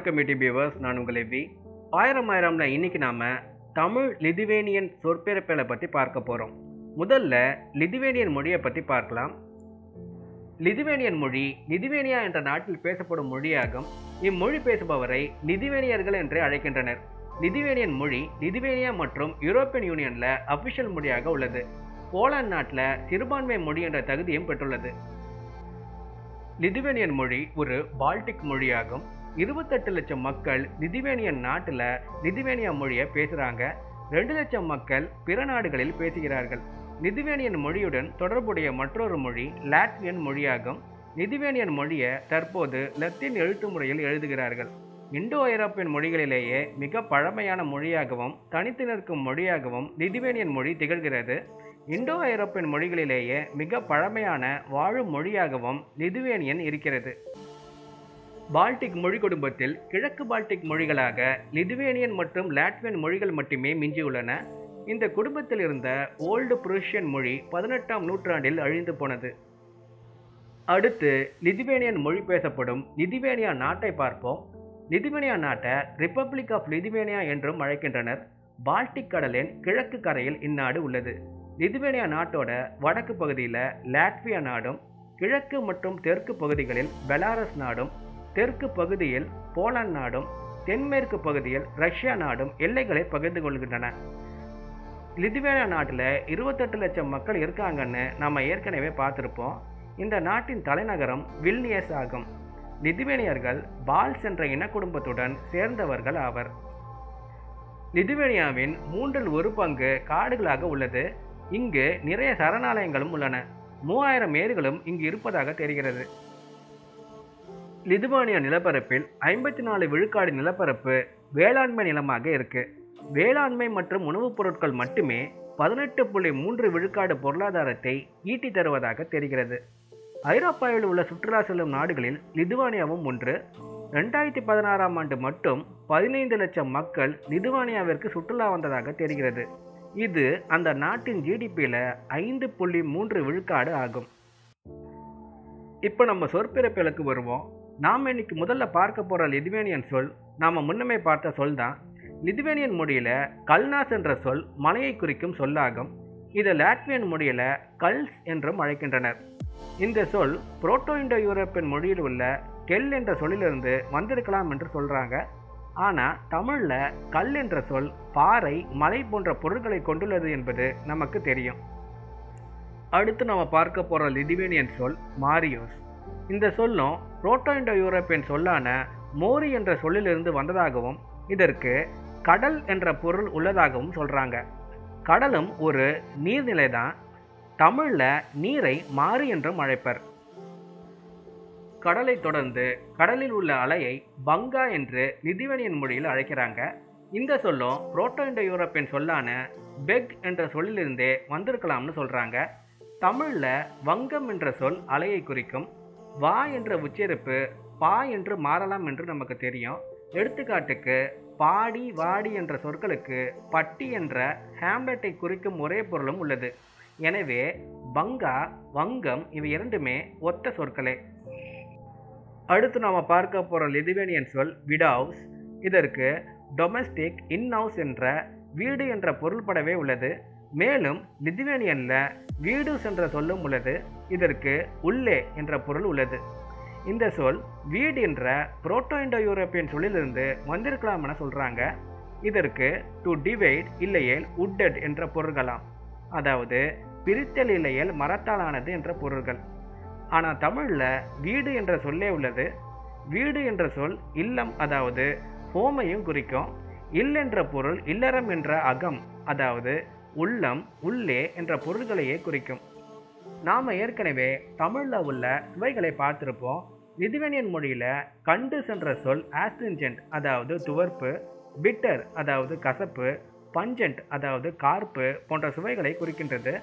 வணக்கம் YouTube viewers நான் உங்கள் எவ்வி ஆயிரம் ஆயிரம்ல இன்னைக்கு நாம் தமிழ் லிதுவேனியன் சொற்பிறப்புகளை பற்றி பார்க்க போகிறோம் முதல்ல லிதுவேனியன் மொழியை பற்றி பார்க்கலாம். லிதுவேனியன் மொழி லிதுவேனியா என்ற நாட்டில் பேசப்படும் மொழியாகும். இம்மொழி பேசுபவரை லிதுவேனியர்கள் என்று அழைக்கின்றனர். லிதுவேனியன் மொழி லிதுவேனியா மற்றும் யூரோப்பியன் யூனியன்ல அஃபிஷியல் மொழியாக உள்ளது. போலாந்து நாட்டில் சிறுபான்மை மொழி என்ற தகுதியும் பெற்றுள்ளது. லிதுவேனியன் மொழி ஒரு பால்டிக் மொழியாகும். இருபத்தெட்டு லட்சம் மக்கள் லிதுவேனியன் நாட்டில் லிதுவேனியா மொழியை பேசுகிறாங்க ரெண்டு லட்சம் மக்கள் பிற நாடுகளில் பேசுகிறார்கள். லிதுவேனியன் மொழியுடன் தொடர்புடைய மற்றொரு மொழி லாட்வியன் மொழியாகும். லிதுவேனியன் மொழியை தற்போது லத்தீன் எழுத்து முறையில் எழுதுகிறார்கள். இந்தோ ஐரோப்பியன் மொழிகளிலேயே மிக பழமையான மொழியாகவும் தனித்து நிற்கும் மொழியாகவும் லிதுவேனியன் மொழி திகழ்கிறது. இந்தோ ஐரோப்பியன் மொழிகளிலேயே மிக பழமையான வாழும் மொழியாகவும் லிதுவேனியன் இருக்கிறது. பால்டிக் மொழி குடும்பத்தில் கிழக்கு பால்டிக் மொழிகளாக லிதுவேனியன் மற்றும் லாட்வியன் மொழிகள் மட்டுமே மிஞ்சியுள்ளன. இந்த குடும்பத்தில் இருந்த ஓல்டு புருஷியன் மொழி பதினெட்டாம் நூற்றாண்டில் அழிந்து போனது. அடுத்து லிதுவேனியன் மொழி பேசப்படும் லிதுவேனியா நாட்டை பார்ப்போம். லிதுவேனியா நாட்டை ரிப்பப்ளிக் ஆஃப் லிதுவேனியா என்றும் அழைக்கின்றனர். பால்டிக் கடலின் கிழக்கு கரையில் இந்நாடு உள்ளது. லிதுவேனியா நாட்டோட வடக்கு பகுதியில் லாட்வியா நாடும் கிழக்கு மற்றும் தெற்கு பகுதிகளில் பெலாரஸ் நாடும் தெற்கு பகுதியில் போலந்து நாடும் தென்மேற்கு பகுதியில் ரஷ்யா நாடும் எல்லைகளை பகிர்ந்து கொள்கின்றன. லிதுவேனா நாட்டில் இருபத்தெட்டு லட்சம் மக்கள் இருக்காங்கன்னு நம்ம ஏற்கனவே பார்த்துருப்போம். இந்த நாட்டின் தலைநகரம் வில்னியஸ் ஆகும். லிதுவேனியர்கள் பால்ஸ் என்ற இனக்குடும்பத்துடன் சேர்ந்தவர்கள் ஆவர். லிதுவேனியாவின் மூன்றில் ஒரு பங்கு காடுகளாக உள்ளது. இங்கு நிறைய சரணாலயங்களும் உள்ளன. மூவாயிரம் ஏரிகளும் இங்கு இருப்பதாக தெரிகிறது. லிதுவானியா நிலப்பரப்பில் ஐம்பத்தி நாலு விழுக்காடு நிலப்பரப்பு வேளாண்மை நிலமாக இருக்கு. வேளாண்மை மற்றும் உணவுப் பொருட்கள் மட்டுமே பதினெட்டு புள்ளி மூன்று விழுக்காடு பொருளாதாரத்தை ஈட்டி தருவதாக தெரிகிறது. ஐரோப்பாவில் உள்ள சுற்றுலா செல்லும் நாடுகளில் லிதுவானியாவும் ஒன்று. ரெண்டாயிரத்தி பதினாறாம் ஆண்டு மட்டும் பதினைந்து லட்சம் மக்கள் லிதுவானியாவிற்கு சுற்றுலா வந்ததாக தெரிகிறது. இது அந்த நாட்டின் ஜிடிபியில் ஐந்து புள்ளி மூன்று விழுக்காடு ஆகும். இப்போ நம்ம சொற்பிறப்பிலுக்கு வருவோம். நாம் இன்னைக்கு முதல்ல பார்க்க போகிற லிதுவேனியன் சொல் நாம் முன்னமே பார்த்த சொல் தான். லிதுவேனியன் மொழியில் கல்னாஸ் என்ற சொல் மலையை குறிக்கும் சொல்லாகும். இதை லாட்வியன் மொழியில் கல்ஸ் என்றும் அழைக்கின்றனர். இந்த சொல் புரோட்டோ இண்டோ யூரோப்பியன் மொழியில் உள்ள கெல் என்ற சொல்லிலிருந்து வந்திருக்கலாம் என்று சொல்கிறாங்க ஆனால் தமிழில் கல் என்ற சொல் பாறை மலை போன்ற பொருட்களை கொண்டுள்ளது என்பது நமக்கு தெரியும். அடுத்து நம்ம பார்க்க போகிற லிதுவேனியன் சொல் மாரியோஸ். இந்த சொல்லும் புரோட்டோ இண்டோ யூரோப்பியன் சொல்லான மோரி என்ற சொல்லிலிருந்து வந்ததாகவும் இதற்கு கடல் என்ற பொருள் உள்ளதாகவும் சொல்கிறாங்க கடலும் ஒரு நீர்நிலை தான் தமிழில் நீரை மாறு என்றும் அழைப்பர். கடலை தொடர்ந்து கடலில் உள்ள அலையை பங்கா என்று லிதுவேனியன் மொழியில் அழைக்கிறாங்க. இந்த சொல்லும் புரோட்டோ இண்டோ யூரோப்பியன் சொல்லான பெக் என்ற சொல்லிலிருந்தே வந்திருக்கலாம்னு சொல்கிறாங்க தமிழில் வங்கம் என்ற சொல் அலையை குறிக்கும். வா என்ற உச்சரிப்பு பா என்று மாறலாம் என்று நமக்கு தெரியும். எடுத்துக்காட்டுக்கு பாடி வாடி என்ற சொற்களுக்கு பட்டி என்ற ஹேம்லெட்டை குறிக்கும் ஒரே பொருளும் உள்ளது. எனவே பங்கா வங்கம் இவை இரண்டுமே ஒத்த சொற்களே. அடுத்து நாம் பார்க்க போகிற லிதுவேனியன் சொல் விடாவ்ஸ் இதற்கு டொமஸ்டிக் இன் ஹவுஸ் என்ற வீடு என்ற பொருள்படவே உள்ளது. மேலும் லிதுவேனியனில் வீடுஸ் என்ற சொல்லும் உள்ளது இதற்கு உள்ளே என்ற பொருள் உள்ளது. இந்த சொல் வீடு என்ற புரோட்டோ இண்டோ யூரோப்பியன் சொல்லிலிருந்து வந்திருக்கலாம் என சொல்கிறாங்க இதற்கு டு டிவைட் இல்லையேல் உட்டட் என்ற பொருள்களாம். அதாவது பிரித்தல் இல்லையேல் மரத்தாலானது என்ற பொருள்கள். ஆனால் தமிழில் வீடு என்ற சொல்லே உள்ளது. வீடு என்ற சொல் இல்லம் அதாவது ஹோமையும் குறிக்கும். இல் என்ற பொருள் இல்லறம் என்ற அகம் அதாவது உள்ளம் உள்ளே என்ற பொருள்களையே குறிக்கும். நாம் ஏற்கனவே தமிழில் உள்ள சுவைகளை பார்த்துருப்போம். லிதுவேனியன் மொழியில் கண்டு சென்ற சொல் ஆஸ்டின்ஜென்ட் அதாவது துவர்ப்பு பிட்டர் அதாவது கசப்பு பஞ்சன்ட் அதாவது கார்ப்பு போன்ற சுவைகளை குறிக்கின்றது.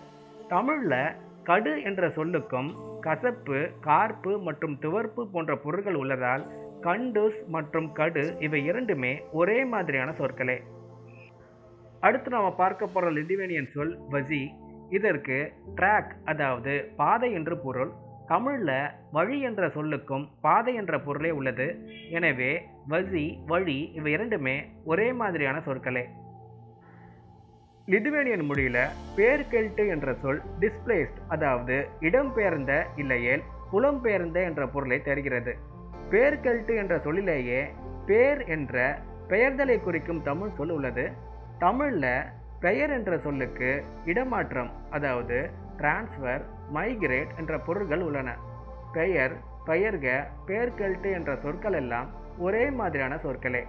தமிழில் கடு என்ற சொல்லுக்கும் கசப்பு கார்ப்பு மற்றும் துவர்ப்பு போன்ற பொருட்கள் உள்ளதால் கண்டுஸ் மற்றும் கடு இவை இரண்டுமே ஒரே மாதிரியான சொற்களே. அடுத்து நாம் பார்க்க போகிற லிதுவேனியன் சொல் வசி. இதற்கு ட்ராக் அதாவது பாதை என்று பொருள். தமிழில் வழி என்ற சொல்லுக்கும் பாதை என்ற பொருளே உள்ளது. எனவே வசி வழி இவை இரண்டுமே ஒரே மாதிரியான சொற்களே. லிதுவேனியன் மொழியில் பேர்கெல்ட்டு என்ற சொல் டிஸ்பிளேஸ்ட் அதாவது இடம்பெயர்ந்த இல்லையேல் புலம்பெயர்ந்த என்ற பொருளை தருகிறது. பேர்கெல்ட்டு என்ற சொல்லிலேயே பேர் என்ற பெயர்தலை குறிக்கும் தமிழ் சொல் உள்ளது. தமிழில் பெயர் என்ற சொல்லுக்கு இடமாற்றம் அதாவது டிரான்ஸ்ஃபர் மைக்ரேட் என்ற பொருள்கள் உள்ளன. பெயர் பெயர்க பேர்கெல்ட்டு என்ற சொற்கள் எல்லாம் ஒரே மாதிரியான சொற்களே.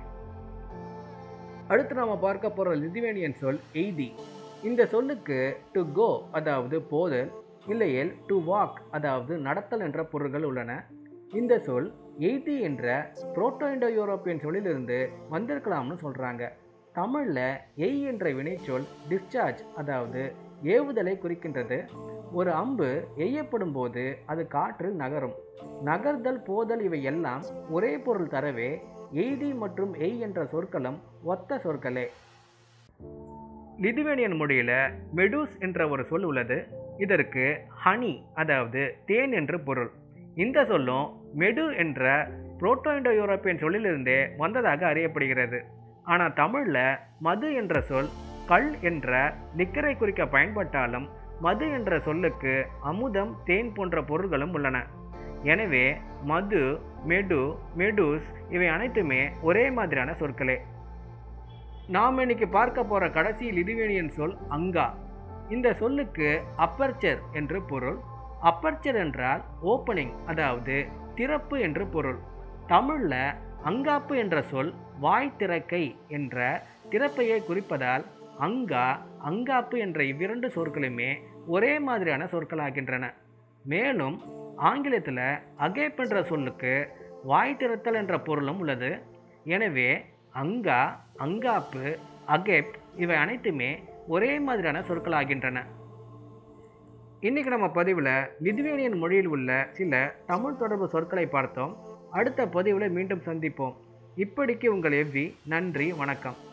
அடுத்து நாம் பார்க்க போகிற லிதுவேனியன் சொல் எய்தி இந்த சொல்லுக்கு டு கோ அதாவது போதல் இல்லையேல் டு வாக் அதாவது நடத்தல் என்ற பொருள்கள் உள்ளன. இந்த சொல் எய்தி என்ற புரோட்டோ இண்டோ யூரோப்பியன் சொல்லிலிருந்து வந்திருக்கலாம்னு சொல்கிறாங்க தமிழில் எய் என்ற வினைச்சொல் டிஸ்சார்ஜ் அதாவது ஏவுதலை குறிக்கின்றது. ஒரு அம்பு எய்யப்படும் போது அது காற்றில் நகரும். நகர்தல் போதல் இவை எல்லாம் ஒரே பொருள் தரவே எய்தி மற்றும் எய் என்ற சொற்களும் ஒத்த சொற்களே. லிதுவேனியன் மொழியில் மெடூஸ் என்ற ஒரு சொல் உள்ளது. இதற்கு ஹனி அதாவது தேன் என்று பொருள். இந்த சொல்லும் மெடு என்ற புரோட்டோ இண்டோ யூரோப்பியன் சொல்லிலிருந்தே வந்ததாக அறியப்படுகிறது. ஆனால் தமிழில் மது என்ற சொல் கல் என்ற நிக்கரை குறிக்க பயன்பட்டாலும் மது என்ற சொல்லுக்கு அமுதம் தேன் போன்ற பொருள்களும் உள்ளன. எனவே மது மெடு மெடூஸ் இவை அனைத்துமே ஒரே மாதிரியான சொற்களே. நாம் இன்னைக்கு பார்க்க போகிற கடைசி லிதுவேனியன் சொல் அங்கா. இந்த சொல்லுக்கு அப்பர்ச்சர் என்று பொருள். அப்பர்ச்சர் என்றால் ஓப்பனிங் அதாவது திறப்பு என்று பொருள். தமிழில் அங்காப்பு என்ற சொல் வாய் திறக்கை என்ற திறப்பையை குறிப்பதால் அங்கா அங்காப்பு என்ற இவ்விரண்டு சொற்களுமே ஒரே மாதிரியான சொற்களாகின்றன. மேலும் ஆங்கிலத்தில் அகேப் என்ற சொல்லுக்கு வாய் திறத்தல் என்ற பொருளும் உள்ளது. எனவே அங்கா அங்காப்பு அகேப் இவை அனைத்துமே ஒரே மாதிரியான சொற்களாகின்றன. இன்றைக்கி நம்ம பதிவில் லிதுவேனியன் மொழியில் உள்ள சில தமிழ் தொடர்பு சொற்களை பார்த்தோம். அடுத்த பதிவில் மீண்டும் சந்திப்போம். இப்படிக்கு உங்கள் எவ்வி நன்றி வணக்கம்.